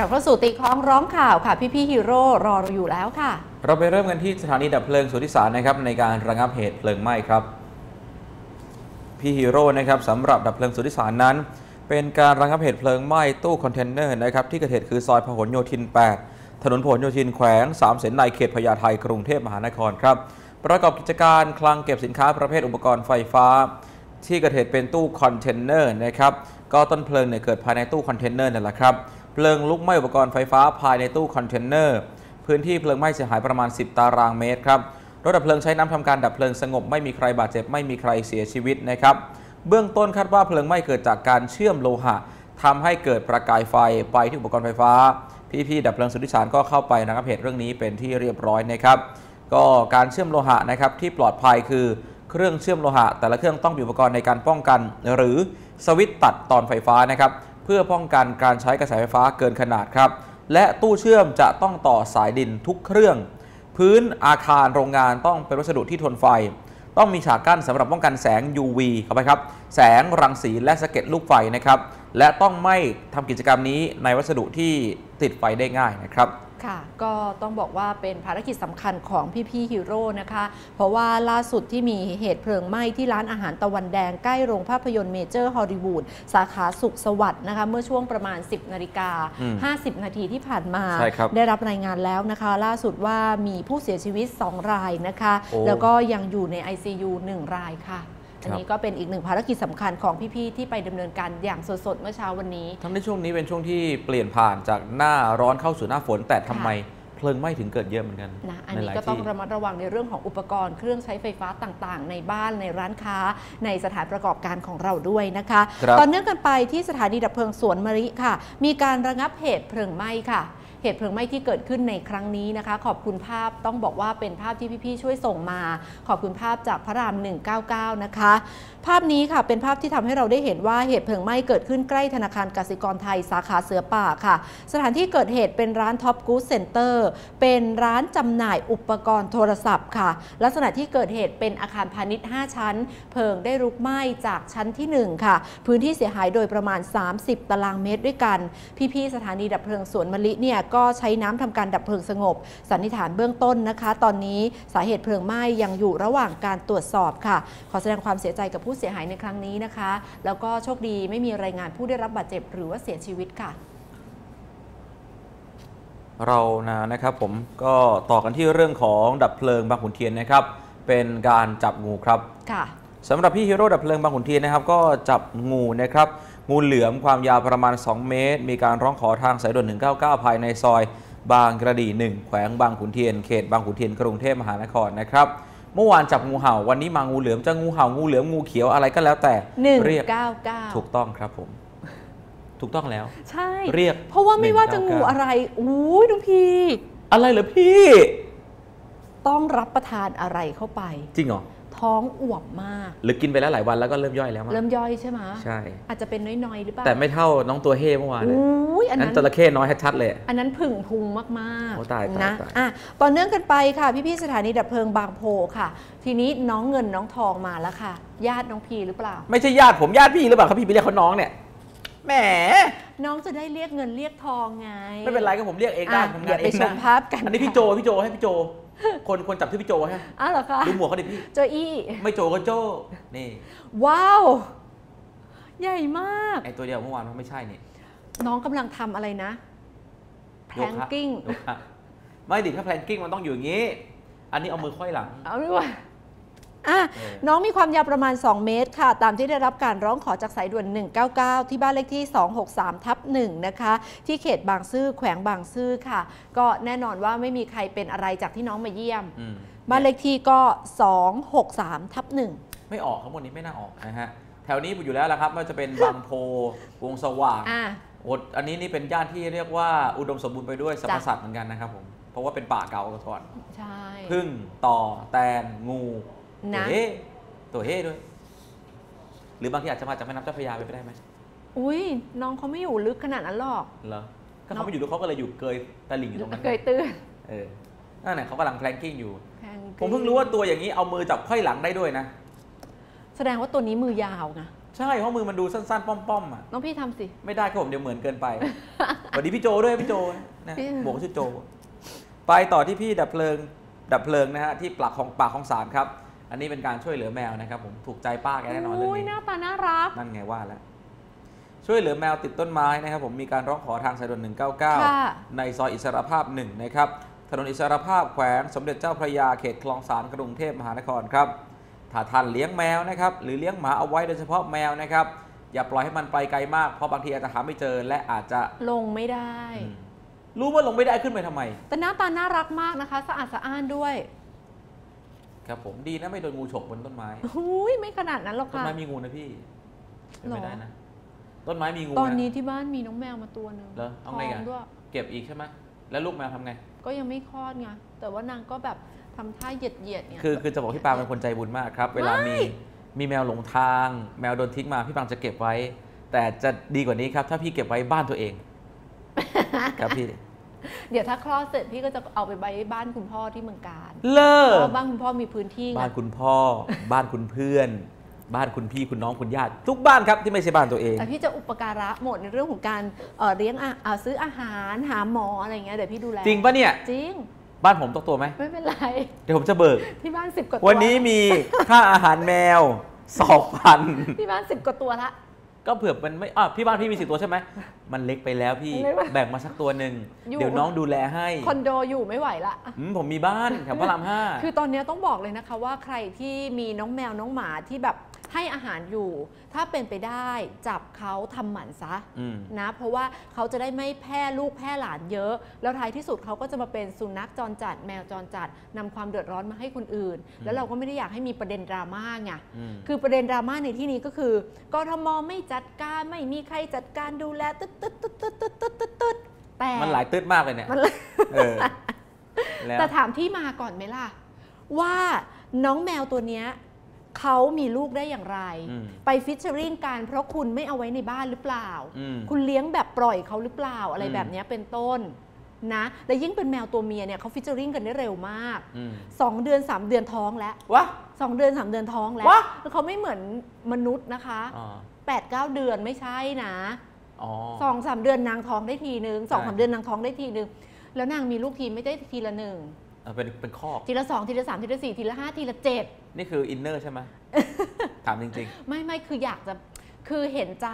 กลับเข้าสู่ตีฆ้องร้องข่าวค่ะ พี่พี่ฮีโร่รอเราอยู่แล้วค่ะ เราไปเริ่มกันที่สถานีดับเพลิงสุทธิสารนะครับในการระงับเหตุเพลิงไหม้ครับ พี่ฮีโร่นะครับสำหรับดับเพลิงสุทธิสารนั้น เป็นการระงับเหตุเพลิงไหม้ตู้คอนเทนเนอร์นะครับที่เกิดเหตุคือซอยพหลโยธิน 8 ถนนพหลโยธินแขวงสามเสนในเขตพญาไทกรุงเทพมหานครครับประกอบกิจการคลังเก็บสินค้าประเภทอุปกรณ์ไฟฟ้า ที่เกิดเหตุเป็นตู้คอนเทนเนอร์นะครับก็ต้นเพลิงเนี่ยเกิดภายในตู้คอนเทนเนอร์นั่นแหละครับ เพลิงลุกไหม้อุปกรณ์ไฟฟ้าภายในตู้คอนเทนเนอร์ พื้นที่เพลิงไหม้เสียหายประมาณ 10 ตารางเมตรครับรถดับเพลิงใช้น้ำทำการดับเพลิงสงบไม่มีใครบาดเจ็บไม่มีใครเสียชีวิตนะครับเบื้องต้นคาดว่าเพลิงไหม้เกิดจากการเชื่อมโลหะทำให้เกิดประกายไฟไปที่อุปกรณ์ไฟฟ้า พี่ๆดับเพลิงสุทธิสารก็เข้าไประงับเหตุเรื่องนี้เป็นที่เรียบร้อยนะครับก็การเชื่อมโลหะนะครับที่ปลอดภัยคือเครื่องเชื่อมโลหะ แต่ละเครื่องต้องมีอุปกรณ์ในการป้องกัน หรือสวิตตัดตอนไฟฟ้านะครับ พื่อป้องกันการใช้กระแสไฟฟ้าเกินขนาดครับ และตู้เชื่อมจะต้องต่อสายดินทุกเครื่อง พื้นอาคารโรงงานต้องเป็นวัสดุที่ทนไฟ ต้องมีฉากกั้นสำหรับป้องกันแสง UV เข้าไปครับ แสงรังสีและสะเก็ดลูกไฟนะครับ และต้องไม่ทำกิจกรรมนี้ในวัสดุที่ติดไฟได้ง่ายนะครับ ค่ะ ก็ต้องบอกว่าเป็นภารกิจสำคัญของพี่พี่ๆฮีโร่นะคะ เพราะว่าล่าสุดที่มีเหตุเพลิงไหม้ที่ร้านอาหารตะวันแดงใกล้โรงภาพยนตร์เมเจอร์ฮอลลีวูดสาขาสุขสวัสดิ์นะคะ เมื่อช่วงประมาณ 10นาฬิกาอืม50 นาทีที่ผ่านมาใช่ครับได้รับรายงานแล้วนะคะ ล่าสุดว่ามีผู้เสียชีวิต 2 รายนะคะโอ้แล้วก็ยังอยู่ใน ICU 1 รายค่ะ อันครับนี้ก็เป็นอีกหนึ่งภารกิจสำคัญของพี่ๆที่ไปดำเนินการอย่างสดๆเมื่อเช้าวันนี้ ทั้งในช่วงนี้เป็นช่วงที่เปลี่ยนผ่านจากหน้าร้อนเข้าสู่หน้าฝน แต่ทำไมเพลิงไหม้ถึงเกิดเยอะเหมือนกันนะอันในนี้หลายก็ต้องที่ระมัดระวังในเรื่องของอุปกรณ์เครื่องใช้ไฟฟ้าต่างๆ ในบ้านในร้านค้า ในสถานประกอบการของเราด้วยนะคะครับตอนเนื่องกันไปที่สถานีดับเพลิงสวนมะริค่ะ มีการระงับเหตุเพลิงไหม้ค่ะ เหตุเพลิงไหม้ที่เกิดขึ้นในครั้งนี้นะคะ ขอบคุณภาพต้องบอกว่าเป็นภาพที่พี่ๆช่วยส่งมา ขอบคุณภาพจากพระราม 199 นะคะ ภาพนี้ค่ะเป็นภาพที่ทำให้เราได้เห็นว่าเหตุเพลิงไหม้เกิดขึ้นใกล้ธนาคารกสิกรไทยสาขาเสือป่าค่ะ สถานที่เกิดเหตุเป็นร้านท็อปกู๊ดเซ็นเตอร์เป็นร้านจำหน่ายอุปกรณ์โทรศัพท์ค่ะ ลักษณะที่เกิดเหตุเป็นอาคารพาณิชย์ 5 ชั้น เพลิงได้ลุกไหม้จากชั้นที่ 1 ค่ะ พื้นที่เสียหายโดยประมาณ 30 ตารางเมตรด้วยกัน พี่ๆสถานีดับเพลิงสวนมะลิเนี่ยก็ใช้น้ำทำการดับเพลิงสงบ สันนิษฐานเบื้องต้นนะคะ ตอนนี้สาเหตุเพลิงไหม้ยังอยู่ระหว่างการตรวจสอบค่ะ ขอแสดงความเสียใจกับผู้เสียหายในครั้งนี้นะคะ แล้วก็โชคดีไม่มีรายงานผู้ได้รับบาดเจ็บหรือว่าเสียชีวิตค่ะเรานะนะครับผมก็ต่อกันที่เรื่องของดับเพลิงบางขุนเทียนนะครับ เป็นการจับงูครับค่ะสำหรับพี่ฮีโร่ดับเพลิงบางขุนเทียนนะครับ ก็จับงูนะครับ งูเหลือมความยาวประมาณ 2 เมตร มีการร้องขอทางสายด่วน 199 ภายในซอย บางกระดี1แขวงบางขุนเทียน เขตบางขุนเทียน กรุงเทพมหานครนะครับ เมื่อวานจับงูเห่า วันนี้มางูเหลือมจะงูเห่า งูเหลือม งูเขียวอะไรก็แล้วแต่ เรียก199 ถูกต้องครับผม ถูกต้องแล้ว ใช่ เรียก เพราะว่าไม่ว่าจะงู199อะไรอู้ยน้องพีอะไรเหรอพี่ ต้องรับประทานอะไรเข้าไป จริงเหรอ ท้องอวบมาก หรือกินไปแล้วหลายวันแล้วก็เริ่มย่อยแล้วมั้งเริ่มย่อยใช่ไหมใช่ อาจจะเป็นน้อยๆหรือเปล่าแต่ไม่เท่าน้องตัวเฮ่เมื่อวานเลยอุ้ยอันนั้นั้นนจระเข้น้อยชัดๆเลย อันนั้นผึ่งพุงมากโอ้ตายตายนะตายอะต่อเนื่องกันไปค่ะ พี่ๆสถานีดับเพลิงบางโพค่ะ ทีนี้น้องเงินน้องทองมาแล้วค่ะ ญาติน้องพีหรือเปล่า ไม่ใช่ญาติผมญาติพี่หรือเปล่าครับพี่ไปเรียกเขาน้องเนี่ยแหมน้องจะได้เรียกเงินเรียกทองไง ไม่เป็นไรก็ผมเรียกเองได้อะผมเดี๋งายนวเอไปงชนะมภาพกันอันนี้พี่โจพี่โจให้พี่โจ คนคนจับที่พี่โจฮะอ้าวเหรอคะดูหมวกเขาดิพี่ โจอี้ไม่โจก็โจนี่ ว้าว ใหญ่มาก ไอตัวเดียวเมื่อวานมันไม่ใช่นี่น้องกำลังทำอะไรนะแพลงกิ้งโยคะไม่ดิถ้าแพลงกิ้งมันต้องอยู่อย่างนี้ อันนี้เอามือค่อยหลัง เอาด้วยว่า อะเออน้องมีความยาวประมาณ 2 เมตรค่ะ ตามที่ได้รับการร้องขอจากสายด่วน 199 ที่บ้านเลขที่ 263 ทับ1นะคะ ที่เขตบางซื่อแขวงบางซื่อค่ะ ก็แน่นอนว่าไม่มีใครเป็นอะไรจากที่น้องมาเยี่ยมอืมบ้านเลขที่ก็ 263 ทับ1ไม่ออกข้างบนนี้ไม่น่าออกนะฮะแถวนี้อยู่แล้วละครับไม่ว่าจะเป็นบางโพวงสว่างอะโอดอันนี้นี่เป็นย่านที่เรียกว่าอุดมสมบูรณ์ไปด้วยสรรพจ้ะสัตว์เหมือนกันนะครับผม เพราะว่าเป็นป่าเก่าก่อนใช่พึ่งต่อแตนงู นะตัวเฮ้ตัวเฮ้ด้วย หรือบางทีอาจจะมาจากแม่น้ำเจ้าพระยาไปได้ไหมอุ้ยน้องเขาไม่อยู่ลึกขนาดนั้นหรอกเหรอถ้าเขาไม่อยู่ด้วยเขาก็เลยอยู่เกยตะลิ่งอยู่ตรงนั้นเคยเตือนเออนั่นแหละเขากำลังแพลงกิ้งอยู่แพงผมเพิ่งรู้ว่าตัวอย่างนี้เอามือจับไขว้หลังได้ด้วยนะ แสดงว่าตัวนี้มือยาวไงใช่เพราะมือมันดูสั้น ๆ ป้อมๆอะน้องพี่ทำสิ ไม่ได้ครับผมเดี๋ยวเหมือนเกินไปสวัสดีพี่โจด้วยพี่โจนะพี่บอกว่าชื่อโจ ไปต่อที่พี่ดับเพลิง ดับเพลิงนะฮะที่ปลักของปากของสารครับ อันนี้เป็นการช่วยเหลือแมวนะครับผมถูกใจป้าแกแน่นอนเรื่องโอ้ยหนี้น้าตาน่ารักนั่นไงว่าแล้วช่วยเหลือแมวติดต้นไม้นะครับผมมีการร้องขอทางสายด่วนค่ะ199 ในซอยอิสรภาพหนึ่งนะครับถนนอิสรภาพแขวงสมเด็จเจ้าพระยาเขตคลองสารกรุงเทพมหานครครับถ้าท่านเลี้ยงแมวนะครับหรือเลี้ยงหมาเอาไว้โดยเฉพาะแมวนะครับอย่าปล่อยให้มันไปไกลมากเพราะบางทีอาจจะหาไม่เจอและอาจจะลงไม่ได้อืมรู้ว่าลงไม่ได้ขึ้นไปทำไม แต่หน้าตาน่ารักมากนะคะ สะอาดสะอ้านด้วย ครับผมดีนะไม่โดนงูฉกบนต้นไม้หุยไม่ขนาดนั้นหรอกต้นค่ะ ไม้มีงูนะพี่เป็นไปหรอ ได้นะ ต้นไม้มีงูตอนนี้ะ ที่บ้านมีน้องแมวมาตัวหนึ่งเหรอเอาท้ไงองกันด้วย เก็บอีกใช่ไหมแล้วลูกแมวทำไง ก็ยังไม่คลอดไงแต่ว่านางก็แบบทำท่าเหยียดเหยียดๆเนี่ย คือคือจะบอกพี่ปางเป็นคนใจบุญมากครับ เวลามีมีแมวหลงทาง แมวโดนทิ้งมาพี่ปางจะเก็บไว้ แต่จะดีกว่านี้ครับ ถ้าพี่เก็บไว้บ้านตัวเอง ครับพี่ เดี๋ยวถ้าคลอดเสร็จพี่ก็จะเอาไปไว้บ้านคุณพ่อที่เมืองการเลิเพกราะบ้านคุณพ่อมีพื้นที่ไงบ้านคุณพ่อ บ้านคุณเพื่อน บ้านคุณพี่คุณน้องคุณญาติ ทุกบ้านครับที่ไม่ใช่บ้านตัวเอง แต่พี่จะอุปการะหมดในเรื่องของการเอ่อเลี้ยงอาเอ่อซื้ออาหารหาหมออะไรอย่างเงี้ยเดี๋ยวพี่ดูแลจริงปะเนี่ย จริง บ้านผมตกตัวไหมไม่เป็นไร เดี๋ยวผมจะเบิก ที่บ้านสิบกว่าตัววันนี้มีค่าอาหารแมวสองพัน ที่บ้านสิบกว่าตัวละ ก็เผื่อมันไม่อะพี่บ้านพี่มีสิบตัวใช่ไหมมันเล็กไปแล้วพี่เล็กไปแบ่งมาสักตัวหนึ่งอยู่เดี๋ยวน้องดูแลให้คอนโดอยู่ไม่ไหวละอืมผมมีบ้านแถวพระรามห้าคือตอนนี้ต้องบอกเลยนะคะว่าใครที่มีน้องแมวน้องหมาที่แบบ ให้อาหารอยู่ ถ้าเป็นไปได้จับเขาทำหมันซะอืมนะเพราะว่าเขาจะได้ไม่แพร่ลูกแพร่หลานเยอะ แล้วท้ายที่สุดเขาก็จะมาเป็นสุนัขจรจัด แมวจรจัดนำความเดือดร้อนมาให้คนอื่น แล้วเราก็ไม่ได้อยากให้มีประเด็นดราม่าไงอืมคือประเด็นดราม่าในที่นี้ก็คือกทมไม่จัดการไม่มีใครจัดการดูแลตึ๊ดตึ๊ดตึ๊ดตึ๊ดตึ๊ดตึ๊ดตึ๊ดตึ๊ดแต่มันหลายตืดมากเลยเนี่ยมันเออแล้วแต่ถามที่มาก่อนไหมล่ะว่าน้องแมวตัวเนี้ย เขามีลูกได้อย่างไรอืมไปฟิชเชอริงกันเพราะคุณไม่เอาไว้ในบ้านหรือเปล่าอืมคุณเลี้ยงแบบปล่อยเขาหรือเปล่าอะไรอืมแบบเนี้ยเป็นต้นนะและยิ่งเป็นแมวตัวเมียเนี่ยเขาฟิชเชอริงกันได้เร็วมากอืม2เดือน3เดือนท้องแล้ววะ2เดือน3เดือนท้องแล้ววะแล้วเขาไม่เหมือนมนุษย์นะคะอ๋อ8 9เดือนไม่ใช่นะอ๋อสองสามเดือนนางท้องได้ทีนึงสองสามใช่เดือนนางท้องได้ทีนึงแล้วนางมีลูกทีไม่ได้ทีละหนึ่งเออเป็นเป็นคอกทีละสองทีละสามทีละสี่ทีละห้าทีละเจ็ด นี่คืออินเนอร์ใช่ไหม ถามจริง ไม่ไม่คืออยากจะคือเห็นใจ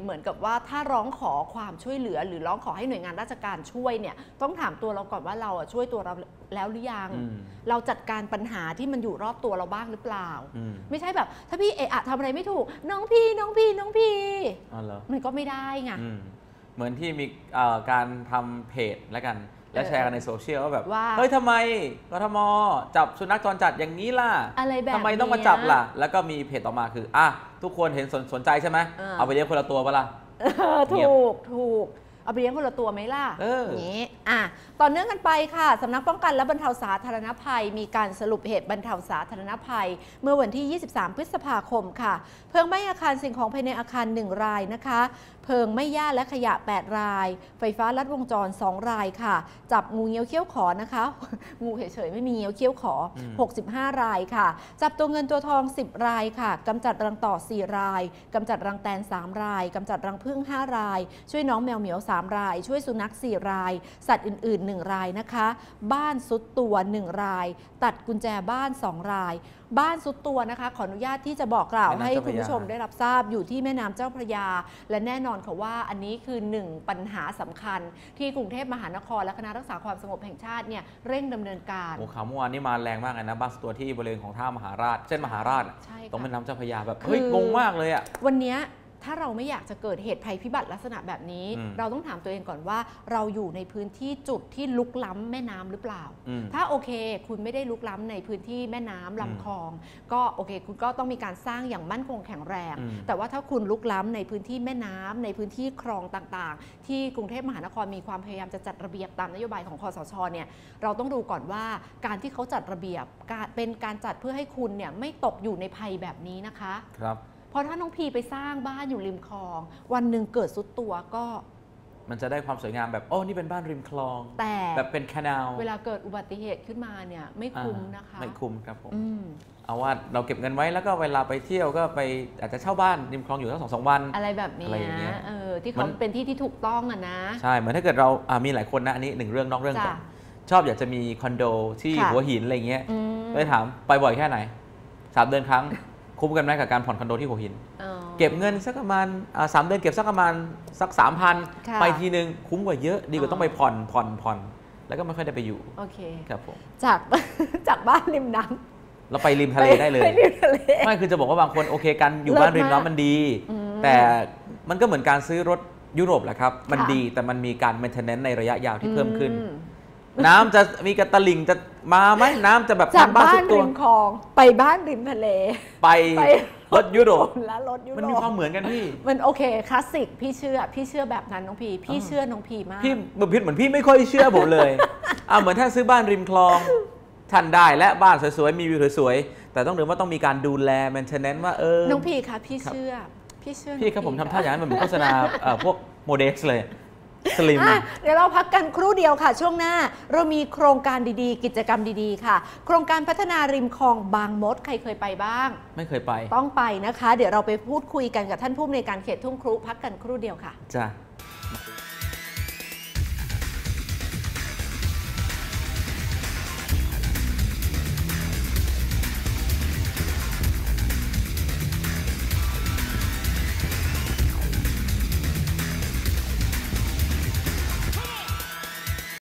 เหมือนกับว่าถ้าร้องขอความช่วยเหลือ หรือร้องขอให้หน่วยงานราชการช่วยเนี่ยต้องถามตัวเราก่อนว่าเราอะช่วยตัวเราแล้วหรือยัง อืมเราจัดการปัญหาที่มันอยู่รอบตัวเราบ้างหรือเปล่าๆอืม ไม่ใช่แบบ ถ้าพี่เอะอะทำอะไรไม่ถูก น้องพี่น้องพี่น้องพี่อ๋อเหรอมันก็ไม่ได้ไง อืมเหมือนที่มีเอ่อการทำเพจแล้วกัน แล้วเออแชร์กันในโซเชียลว่าแบบว่าเฮ้ยทำไมกทมจับสุนัขจรจัดอย่างนี้ล่ะอะไรแบบทำไมต้องมาเนี้ยจับล่ะ แล้วก็มีเพจต่อมาคืออะทุกคนเห็นสนสนใจใช่ไหมเออเอาไปเลี้ยงคนละตัวปะล่ะเออเงียบถูกถูกเอาไปเลี้ยงคนละตัวไหมล่ะเออย่างนี้อะต่อเนื่องกันไปค่ะสำนักป้องกันและบรรเทาสาธารณภัย มีการสรุปเหตุบรรเทาสาธารณภัย เมื่อวันที่ 23 พฤษภาคมค่ะ เพลิงไหม้อาคารสิ่งของภายในอาคาร 1 รายนะคะเพลิงไหม้หญ้าและขยะ 8 ราย ไฟฟ้าลัดวงจร 2 รายค่ะ จับงูเงี้ยวเขี้ยวขอนะคะ งูเฉยๆไม่มีเงี้ยวเขี้ยวขออืม65 รายค่ะ จับตัวเงินตัวทอง 10 รายค่ะกำจัดรังต่อ 4 รายกำจัดรังแตน 3 รายกำจัดรังผึ้ง5 ราย ช่วยน้องแมวเหมียว 3 ราย ช่วยสุนัข 4 ราย สัตว์อื่น ๆ 1 รายนะคะ บ้านซุดตัว 1 ราย ตัดกุญแจบ้าน 2 ราย บ้านซุดตัวนะคะ ขออนุญาตที่จะบอกกล่าวแม่น้ำให้เจ้าพคุณระยาผู้ชมได้รับทราบอยู่ที่แม่น้ำเจ้าพระยา และแน่นอนค่ะว่าอันนี้คือหนึ่งปัญหาสำคัญ ที่กรุงเทพมหานคร และคณะรักษาความสงบแห่งชาติเนี่ยเร่งดำเนินการโอ้ข่าวเมื่อวานนี่มาแรงมากเลยนะบ้านตัวที่บริเวณของท่ามหาราช เส้นมหาราชอะใช่ค่ะตรงแม่น้ำเจ้าพระยาแบบคือเฮ้ยงงมากเลยอะวันเนี้ย ถ้าเราไม่อยากจะเกิดเหตุภัยพิบัติลักษณะแบบนี้อืมเราต้องถามตัวเองก่อนว่า เราอยู่ในพื้นที่จุดที่ลุกล้ำแม่น้ำหรือเปล่าอืมถ้าโอเค คุณไม่ได้ลุกล้ำในพื้นที่แม่น้ำลำคลอง ก็โอเค คุณก็ต้องมีการสร้างอย่างมั่นคงแข็งแรงอืมแต่ว่าถ้าคุณลุกล้ำในพื้นที่แม่น้ำในพื้นที่คลองต่างๆ ที่กรุงเทพมหานครมีความพยายามจะจัดระเบียบตามนโยบายของคอสชเนี่ยเราต้องดูก่อนว่าการที่เขาจัดระเบียบการเป็นการจัดเพื่อให้คุณเนี่ยไม่ตกอยู่ในภัยแบบนี้นะคะ ครับ เพราะถ้าน้องพีไปสร้างบ้านอยู่ริมคลอง วันหนึ่งเกิดสุดตัวก็มันจะได้ความสวยงามแบบโอ้นี่เป็นบ้านริมคลอง แต่แบบเป็นแคนาวเวลาเกิดอุบัติเหตุขึ้นมาเนี่ยไม่คุ้มนะคะ ไม่คุ้มครับผมอืมเอาว่าเราเก็บเงินไว้แล้วก็เวลาไปเที่ยวก็ไปอาจจะเช่าบ้านริมคลองอยู่สักสองสามวัน อะไรแบบเนี้อะไรอย่างเงี้ยยเออที่มัเขานเป็นที่ที่ถูกต้องอะนะ ใช่เหมือนถ้าเกิดเราอ่ามีหลายคนนะอันนี้หนึ่งเรื่องนอกเรื่องก่อนจ้ะชอบอยากจะมีคอนโดที่ค่ะหัวหินอะไรเงี้ยอืมเลยถามไปบ่อยแค่ไหนสามเดือนครั้ง คุ้มกันไหมกับการผ่อนคอนโดที่หัวหินอ๋อเก็บเงินสักประมาณอ่าสามเดือนเก็บสักประมาณสักสามพันค่ะไปทีนึงคุ้มกว่าเยอะดีกว่าอ๋อต้องไปผ่อนผ่อนผ่อนแล้วก็ไม่ค่อยได้ไปอยู่โอเคครับผมจากจากบ้านริมน้ำเราไปริมทะเลได้เลยไปริมทะเลไม่คือจะบอกว่าบางคนโอเคการอยู่เลิศบ้านริมมากน้ำมันดีอืมแต่มันก็เหมือนการซื้อรถยุโรปแหละครับ มันค่ะดีแต่มันมีการ maintenance ในระยะยาวที่เพิ่มขึ้นอืม น้ำจะมีกระตลิ่งจะมาไหมน้ำจะแบบจากทำบ้านบ้าสุนดตัวริมคลอง ไปบ้านริมทะเลไปไปรถยุโรปแล้วรถยุโรปมันมีความเหมือนกันพี่ มันโอเคคลาสสิกพี่เชื่อ พี่เชื่อแบบนั้นน้องพีพี่อ่าเชื่อน้องพีมากพี่เหมือนพี่เหมือนพี่ไม่ค่อยเชื่อผมเลยอ่าเหมือนถ้าซื้อบ้านริมคลองท่านได้และบ้านสวยๆมีวิวสวยๆแต่ต้องดูว่าต้องมีการดูแล maintenance ว่าเออน้องพีคะพี่ครับเชื่อพี่เชื่อพี่ครับผมทำท่าอย่างนั้นมันเหมือนโฆษณาเอ่อพวกโมเดลเลย สลิมอะเดี๋ยวเราพักกันครู่เดียวค่ะ ช่วงหน้าเรามีโครงการดีๆ กิจกรรมดีๆ ค่ะ โครงการพัฒนาริมคลองบางมด ใครเคยไปบ้าง ไม่เคยไป ต้องไปนะคะ เดี๋ยวเราไปพูดคุยกันกับท่านผู้อำนวยการเขตทุ่งครุพักกันครู่เดียวค่ะจ้ะ